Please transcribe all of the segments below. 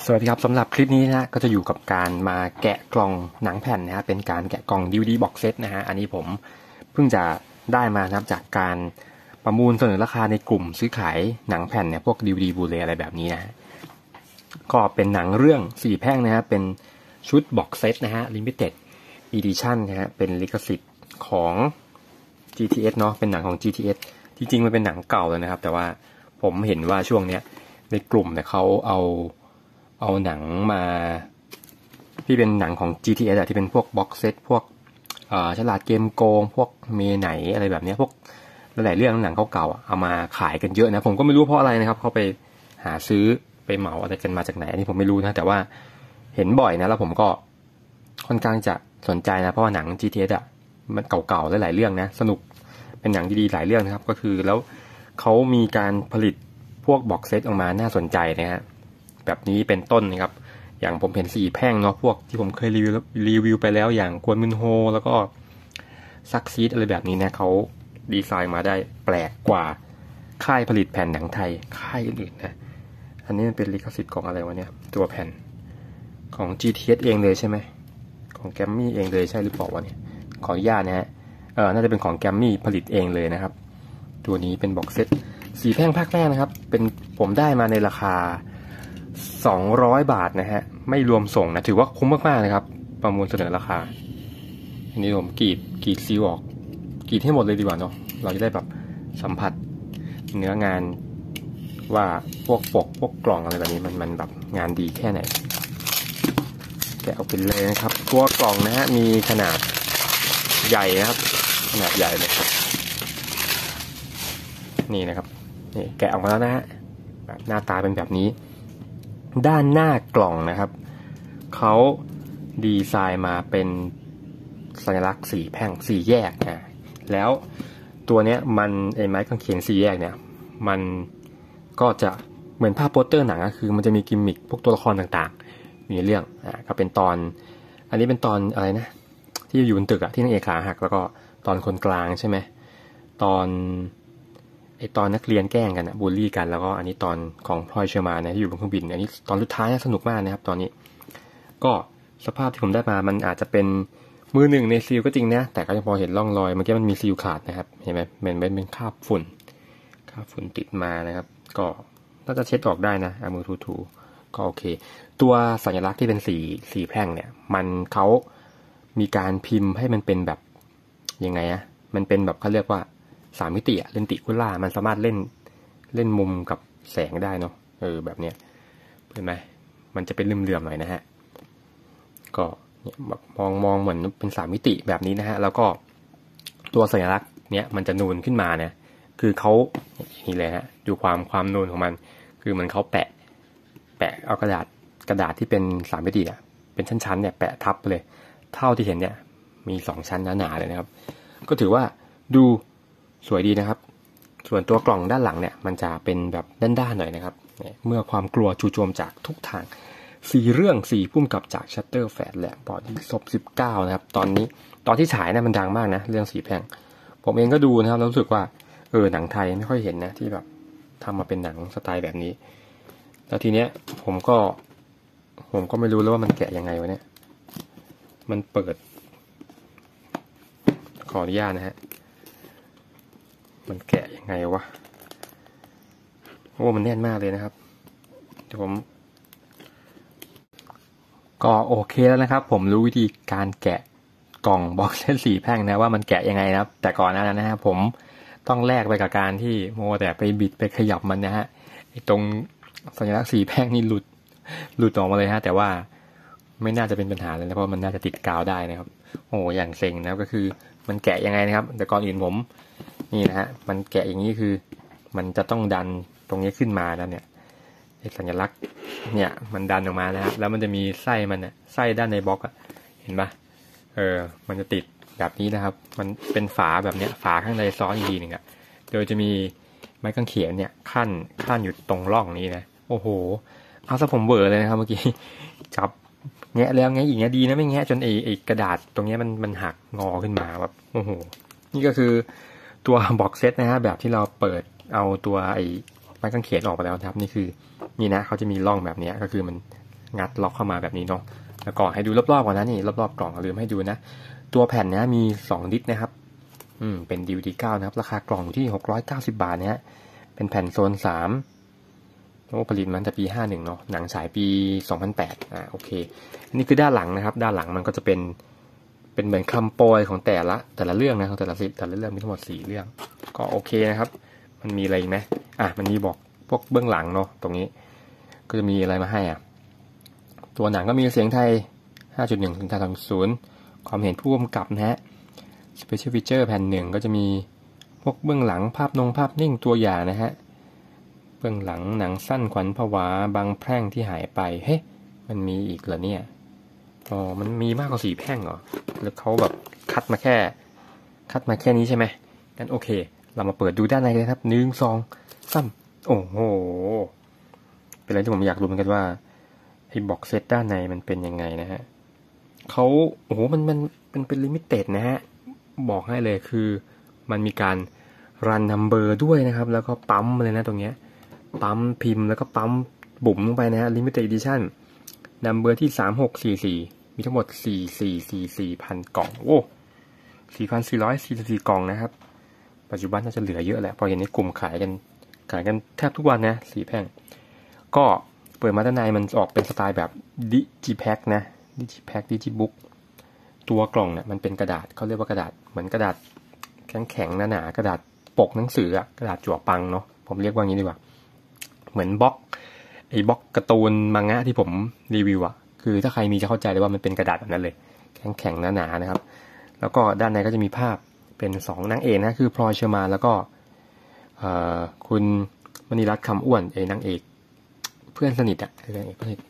สวัสดีครับสำหรับคลิปนี้นะก็จะอยู่กับการมาแกะกล่องหนังแผ่นนะฮะเป็นการแกะกล่อง DVD box set นะฮะอันนี้ผมเพิ่งจะได้มานะครับจากการประมูลเสนอราคาในกลุ่มซื้อขายหนังแผ่นเนี่ยพวก DVD บูเลอะไรแบบนี้นะก็เป็นหนังเรื่องสี่แพ่งนะฮะเป็นชุด box set นะฮะ limited edition นะฮะเป็นลิขสิทธิ์ของ GTS เนาะเป็นหนังของ GTS จริงๆมันเป็นหนังเก่าเลยนะครับ แต่ว่าผมเห็นว่าช่วงเนี้ยในกลุ่มเนี่ยเขาเอา เอาหนังมา ที่เป็นหนังของ GTS อะที่เป็นพวกบ็อกเซตพวกฉลาดเกมโกง พวกเมไหนอะไรแบบนี้พวกหลายเรื่องหนังเก่าๆเอามาขายกันเยอะนะ ผมก็ไม่รู้เพราะอะไรนะครับเขาไปหาซื้อไปเหมาอะไรกันมาจากไหนอันนี้ผมไม่รู้นะ แต่ว่าเห็นบ่อยนะ แล้วผมก็ค่อนข้างจะสนใจนะเพราะว่าหนัง GTS อะมันเก่าๆหลายๆเรื่องนะ สนุกเป็นหนังดีๆหลายเรื่องนะครับ ก็คือแล้วเขามีการผลิตพวก boxset ออกมาน่าสนใจนะฮะ แบบนี้เป็นต้นนะครับ อย่างผมเห็นสี่แพร่งเนาะพวกที่ผมเคยรีวิวรีวิวไปแล้วอย่างกวนมึนโฮ แล้วก็ SuckSeed อะไรแบบนี้นะเขาดีไซน์มาได้แปลกกว่าค่ายผลิตแผ่นหนังไทย ค่ายอื่นๆนะ อันนี้มันเป็นลิขสิทธิ์ของอะไรวะเนี่ย ตัวแผ่นของ GTH เองเลยใช่ไหม ของแกรมมี่เองเลยใช่หรือเปล่าวะเนี่ย ขออนุญาตนะฮะ เออน่าจะเป็นของแกรมมี่ผลิตเองเลยนะครับ ตัวนี้เป็น boxset สี่แพร่งภาคแรกนะครับ เป็นผมได้มาในราคา 200 บาทนะฮะ ไม่รวมส่งนะ ถือว่าคุ้มมากๆนะครับ ประมูลเสนอราคา อันนี้ผมกรีดกรีด seal ออกกรีดให้หมดเลยดีกว่าเนาะ เราจะได้แบบสัมผัสเนื้องานว่าพวกปกพวกกล่องอะไรแบบนี้มันมันแบบงานดีแค่ไหนแกะออกเป็นเลยนะครับ ตัวกล่องนะฮะมีขนาดใหญ่นะครับ ขนาดใหญ่เลยนี่นะครับนี่แกะออกมาแล้วนะฮะแบบหน้าตาเป็นแบบนี้ ด้านหน้ากล่องนะครับ เขาดีไซน์มาเป็นสัญลักษณ์สีแพ่งสีแยกนะแล้วตัวเนี้ยมันไอ้ไม้กางเขนสีแยกเนี่ย มันก็จะเหมือนภาพโปสเตอร์หนังก็คือ มันจะมีกิมมิคพวกตัวละครต่างๆ มีเรื่องอ่าก็เป็นตอน อันนี้เป็นตอนอะไรนะ ที่อยู่บนตึกอะที่นางเอกขาหักแล้วก็ตอนคนกลางใช่ไหมตอน อตอนนักเรียนแกล้งกันนะบูลลี่กันแล้วก็อันนี้ตอนของพลอยเฌอมาลย์นะที่อยู่บนเครื่องบิน อันนี้ตอนสุดท้ายสนุกมากนะครับ ตอนนี้ ก็สภาพที่ผมได้มามันอาจจะเป็นมือหนึ่งใน seal ก็จริงนะ แต่ก็ยังพอเห็นร่องรอยเมื่อกี้มันมี seal ขาดนะครับ เห็นไหมมันเป็นเป็นคราบฝุ่นคราบฝุ่นติดมานะครับ ก็น่าจะเช็ดออกได้นะเอามือถูๆก็โอเค ตัวสัญลักษณ์ที่เป็นสีสีแพร่งเนี่ย มันเขามีการพิมพ์ให้มันเป็นแบบยังไงอะมันเป็นแบบเขาเรียกว่า สามมิติอะเลนติคุล่ามันสามารถเล่นเล่นมุมกับแสงได้เนาะเออแบบเนี้ยเห็นไหมมันจะเป็นเหลื่อมๆหน่อยนะฮะก็เนี่ยแบบมองมองเหมือนเป็นสามมิติแบบนี้นะฮะแล้วก็ตัวสัญลักษณ์เนี้ยมันจะนูนขึ้นมาเนี่ยคือเขานี่เลยฮะดูความความนูนของมัน คือมันเขาแปะ แปะเอากระดาษกระดาษที่เป็นสามมิติอะเป็นชั้นๆเนี่ยแปะทับไปเลย เท่าที่เห็นเนี่ยมีสองชั้นหนาๆเลยนะครับ ก็ถือว่าดู สวยดีนะครับ ส่วนตัวกล่องด้านหลังเนี่ยมันจะเป็นแบบด้านๆหน่อยนะครับ เมื่อความกลัวจู่โจมจากทุกทางสี่เรื่องสี่ผู้กำกับจากชัตเตอร์แฝดและ Body ศพสิบเก้านะครับ ตอนนี้ตอนที่ฉายนะมันดังมากนะ เรื่องสีแพงผมเองก็ดูนะครับรู้สึกว่าเออหนังไทยไม่ค่อยเห็นนะ ที่แบบทำมาเป็นหนังสไตล์แบบนี้ แล้วทีเนี้ยผมก็ ผมก็ไม่รู้แล้วว่ามันแกะยังไงวะเนี่ย มันเปิด ขออนุญาตนะฮะ มันแกะยังไงวะโอ้มันแน่นมากเลยนะครับ เดี๋ยวผม ก็โอเคแล้วนะครับ ผมรู้วิธีการแกะกล่องบ็อกเซตสีแพ่งนะว่ามันแกะยังไงนะครับ แต่ก่อนหน้านั้นนะครับผมต้องแลกไปกับการที่โมแต่ไปบิดไปขยับมันนะฮะตรงสัญลักษณ์สีแพ่งนี่หลุดหลุดออกมาเลยฮะ แต่ว่าไม่น่าจะเป็นปัญหาเลยนะเพราะมันน่าจะติดกาวได้นะครับ โอ้อย่างเซ็งนะครับก็คือมันแกะยังไงนะครับ แต่ก่อนอื่นผม นี่นะฮะมันแกะอย่างนี้คือ มันจะต้องดันตรงนี้ขึ้นมาแล้วเนี่ยสัญลักษณ์เนี่ยมันดันออกมานะครับแล้วมันจะมีไส้มันเนี่ยไส้ด้านในบล็อกอะเห็นปะเออ มันจะติดแบบนี้นะครับ มันเป็นฝาแบบเนี้ย ฝาข้างในซ้อนอีกทีหนึ่งอะโดยจะมีไม้กางเขนเนี่ยขั้นขั้นอยู่ตรงร่องนี้นะโอ้โห เอาซะผมเบอร์เลยนะครับ เมื่อกี้จับแงะแล้วแงะอีกแงะดีนะไม่แงะจนไอ้ไอ้กระดาษตรงนี้มันมันหักงอขึ้นมาแบบโอ้โหนี่ก็คือ ตัวบ็อกเซตนะฮะแบบที่เราเปิดเอาตัวไอ้ไม้กางเขนออกไปแล้วครับ นี่คือนี่นะเขาจะมีร่องแบบนี้ก็คือมันงัดล็อกเข้ามาแบบนี้เนาะแล้วก็ให้ดูรอบๆก่อนนะนี่รอบๆกล่องลืมให้ดูนะ ตัวแผ่นเนี้ยมี 2 ดิสนะครับ อืมเป็น DVD 9 นะครับ ราคากล่องอยู่ที่ 690 บาทเนี่ยเป็นแผ่นโซน 3โอ้ผลิตมันแต่ปี 51 เนาะหนังฉายปี 2008อ่าโอเค อันี่คือด้านหลังนะครับ ด้านหลังมันก็จะเป็น เป็นเหมือนคำโปรยของแต่ละแต่ละเรื่องนะของแต่ละสิแต่ละเรื่องมีทั้งหมด4เรื่อง ก็โอเคนะครับ มันมีอะไรไหมอะมันมีบอกพวกเบื้องหลังเนาะตรงนี้ ก็จะมีอะไรมาให้อะตัวหนังก็มีเสียงไทย 5.1ถึง3.0 ความเห็นผู้กำกับนะฮะ Special Feature แผ่นหนึ่งก็จะมีพวกเบื้องหลังภาพนงภาพนิ่งตัวอย่างนะฮะ เบื้องหลังหนังสั้นขวัญผวาบางแพร่งที่หายไป เฮ้ มันมีอีกเหรอเนี่ย อ๋อ มันมีมากกว่าสี่แพ่งเหรอ แล้วเขาแบบคัดมาแค่ คัดมาแค่นี้ใช่ไหมงั้นโอเค เรามาเปิดดูด้านในเลยครับหนึ่งสองสามโอ้โห เป็นอะไรที่ผมอยากรู้เหมือนกันว่าไอ้ boxset ด้านในมันเป็นยังไงนะฮะเขาโอ้โห มันมันเป็นเป็น limited นะฮะ บอกให้เลยคือ มันมีการ run number ด้วยนะครับ แล้วก็ปั๊มเลยนะตรงเนี้ย ปั๊มพิมพ์แล้วก็ปั๊มบุ๋มลงไปนะฮะ limited editionนัมเบอร์ที่สามหกสี่สี่ มีทั้งหมดสี่สี่สี่พันกล่อง โอ้สี่พันสี่ร้อยสี่สี่กล่องนะครับ ปัจจุบันน่าจะเหลือเยอะแหละเพราะเห็นในกลุ่มขายกัน ขายกันแทบทุกวันนะสี่แพงก็เปิดมาด้านในมันออกเป็นสไตล์แบบดิจิแพ็คนะดิจิแพ็คดิจิบุ๊กตัวกล่องเนี่ยมันเป็นกระดาษเขาเรียกว่ากระดาษเหมือนกระดาษแข็งแข็งหนาๆกระดาษปกหนังสืออะกระดาษจั่วปังเนาะผมเรียกว่างี้ดีกว่า เหมือนบล็อกไอ้บล็อกการ์ตูนมังงะที่ผมรีวิวอะ คือถ้าใครมีจะเข้าใจเลยว่ามันเป็นกระดาษแบบนั้นเลย แข็งแข็งหนาๆนะครับ แล้วก็ด้านในก็จะมีภาพเป็นสองนางเอกนะคือพลอยเฌอมาลย์แล้วก็คุณมณีรัตน์คำอ้วนเอนางเอก เพื่อนสนิทอะคือนางเอกเพื่อนสนิท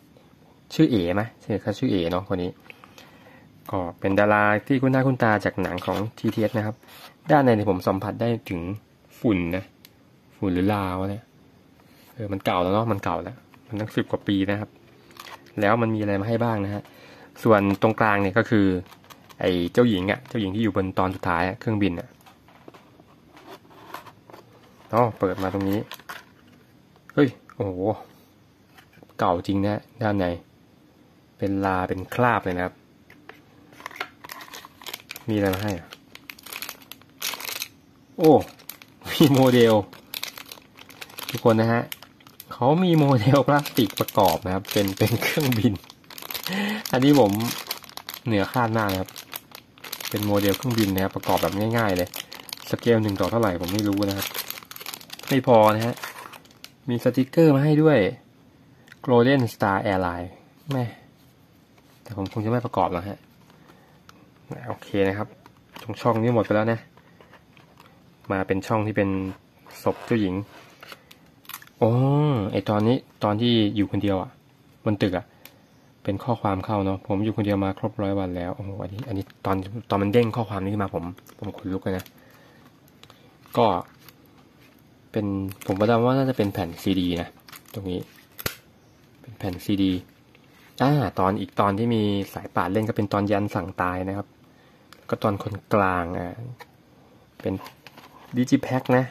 ชื่อเอ๋ไหมใช่ครับชื่อเอ๋เนาะคนนี้ ก็เป็นดาราที่คุ้นหน้าคุ้นตาจากหนังของ GTH นะครับ ด้านในเนี่ยผมสัมผัสได้ถึงฝุ่นนะฝุ่นหรือลาวเนี่ยเออมันเก่าแล้วเนาะมันเก่าแล้ว มันตั้งสิบกว่าปีนะครับ แล้วมันมีอะไรมาให้บ้างนะฮะ ส่วนตรงกลางเนี่ยก็คือ ไอ้เจ้าหญิงอะ่ะ เจ้าหญิงที่อยู่บนตอนสุดท้ายเครื่องบินอะ่ะอ๋อเปิดมาตรงนี้ เฮ้ย โอ้โห เก่าจริงนะด้านใน เป็นลาเป็นคราบเลยนะครับ มีอะไรมาให้อะโอ้ มีโมเดล ทุกคนนะฮะ เขามีโมเดลพลาสติกประกอบนะครับ เป็นเป็นเครื่องบิน อันนี้ผมเหนือคาดมากนะครับ เป็นโมเดลเครื่องบินนะครับประกอบแบบง่าย ๆ เลย สเกลหนึ่งต่อเท่าไหร่ผมไม่รู้นะครับ ไม่พอนะฮะ มีสติกเกอร์มาให้ด้วย Golden Star Airline แม่แต่ผมคงจะไม่ประกอบแล้วฮะ โอเคนะครับตรงช่องนี้หมดไปแล้วนะ มาเป็นช่องที่เป็นศพเจ้าหญิง โอ้ไอตอนนี้ตอนที่อยู่คนเดียวอะ่ะ บนตึกอะ่ะ เป็นข้อความเข้าเนาะผมอยู่คนเดียวมาครบร้อยวันแล้วโอ้โหอันนี้ อันนี้ตอนตอนมันเด้งข้อความนี้ขึ้นมาผม ผมขนลุกเลยนะ ก็ เป็นผมประดาว่าน่าจะเป็นแผ่นซีดีนะตรงนี้ เป็นแผ่นซีดีอ่าตอนอีกตอนที่มีสายป่านเล่นก็เป็นตอนยันสั่งตายนะครับ ก็ตอนคนกลางอ่าเป็นดิจิแพ็คนะ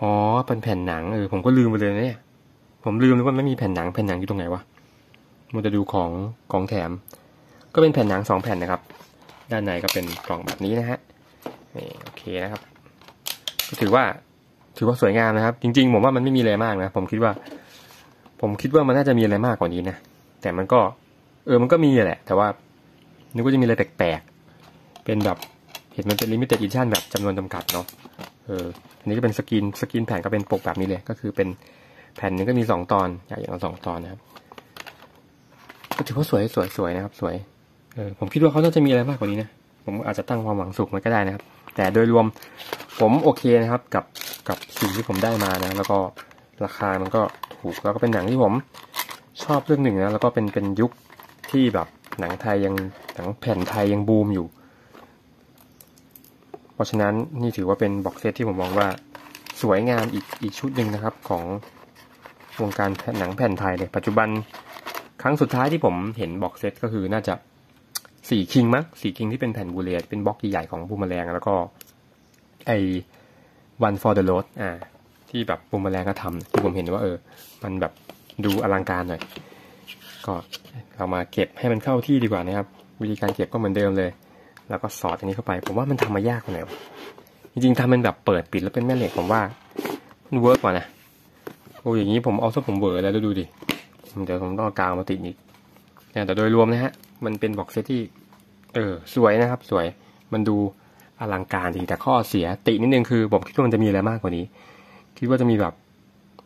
อ๋อเป็นแผ่นหนังเออผมก็ลืมไปเลยเนี่ย ผมลืมเลยว่าไม่มีแผ่นหนังแผ่นหนังอยู่ตรงไหนวะมันจะดูของของแถม ก็เป็นแผ่นหนังสองแผ่นนะครับ ด้านในก็เป็นกล่องแบบนี้นะฮะนี่โอเคนะครับก็ถือว่าถือว่าสวยงามนะครับ จริง ๆ ผมว่ามันไม่มีอะไรมากนะ ผมคิดว่า ผมคิดว่ามันน่าจะมีอะไรมากกว่านี้นะแต่มันก็ เออมันก็มีแหละ แต่ว่านึกว่าจะมีอะไรแปลกๆเป็นแบบเห็นมันเป็น limited edition แบบจำนวนจำกัดเนาะ อออันนี้ก็เป็น skin skin แผ่นก็เป็นปกแบบนี้เลย ก็คือเป็นแผ่นนึงก็มีสองตอนอย่างละสองตอนนะครับก็ถือว่าสวยสวยสวยนะครับ สวยเออผมคิดว่าเขาน่าจะมีอะไรมากกว่านี้นะผมอาจจะตั้งความหวังสูงมันก็ได้นะครับ แต่โดยรวมผมโอเคนะครับกับกับสิ่งที่ผมได้มานะ แล้วก็ราคามันก็ถูกแล้วก็เป็นหนังที่ผมชอบเรื่องหนึ่งนะแล้วก็เป็นเป็นยุคที่แบบหนังไทยยังหนังแผ่นไทยยังบูมอยู่ ราะฉะนั้นนี่ถือว่าเป็นบ็อกเซตที่ผมมองว่าสวยงามอีกอีกชุดหนึ่งนะครับของวงการหนังแผ่นไทยเลยปัจจุบันครั้งสุดท้ายที่ผมเห็น boxset ก็คือน่าจะสี่คิงมั้งสี่คิงที่เป็นแผ่น Blu-ray เป็น box ใหญ่ๆของบูมแมลงแล้วก็ไอ one for the road อ่า ที่แบบบูมแมลงก็ทำที่ผมเห็นว่าเออ มันแบบดูอลังการหน่อยก็เรามาเก็บให้มันเข้าที่ดีกว่านะครับ วิธีการเก็บก็เหมือนเดิมเลย แล้วก็สอดอันนี้เข้าไป ผมว่ามันทำมายากกว่าไหนจริงๆทำเป็นแบบเปิดปิดแล้วเป็นแม่เหล็กผมว่ามัน work กว่านะโอ้อย่างนี้ผมเอาซะผมเบอร์แล้วดูดิเดี๋ยวผมต้องเอากาวมาติดอีกแต่โดยรวมนะฮะ มันเป็น boxset ที่ เออ สวยนะครับ สวยมันดูอลังการดีแต่ข้อเสียตินิดนึงคือผมคิดว่ามันจะมีอะไรมากกว่านี้ คิดว่าจะมีแบบ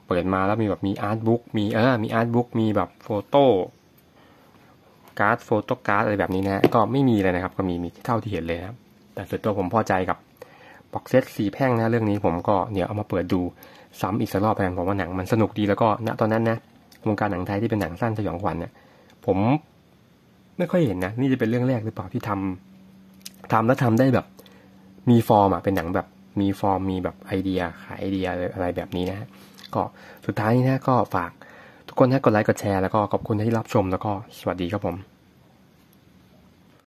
เปิดมาแล้วมีแบบมี art book มีเออมี art book มีแบบ photo card photo card อะไรแบบนี้นะก็ไม่มีเลยนะครับ ก็มีมีเท่าที่เห็นเลยครับแต่ส่วนตัวผมพอใจกับ boxset สี่แพร่งนะเรื่องนี้ผมก็เดี๋ยวเอามาเปิดดูซ้ำอีกสักรอบกันผมว่าหนังมันสนุกดีแล้วก็ณตอนนั้นนะวงการหนังไทยที่เป็นหนังสั้นสยองขวัญเนี่ยผมไม่ค่อยเห็นนะ นี่จะเป็นเรื่องแรกหรือเปล่าที่ทำทำแล้วทำได้แบบ มีฟอร์มอะเป็นหนังแบบมีฟอร์มมีแบบไอเดียขายไอเดียอะไรแบบนี้นะก็สุดท้ายนี้นะก็ฝาก คนให้กดไลค์กดแชร์แล้วก็ขอบคุณที่รับชมแล้วก็สวัสดีครับผม